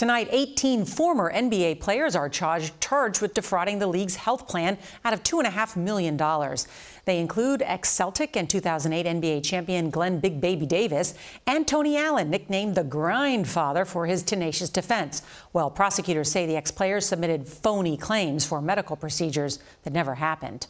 Tonight, 18 former NBA players are charged, charged with defrauding the league's health plan out of $2.5 million. They include ex Celtic and 2008 NBA champion Glenn Big Baby Davis and Tony Allen, nicknamed the Grindfather for his tenacious defense. Well, prosecutors say the ex players submitted phony claims for medical procedures that never happened.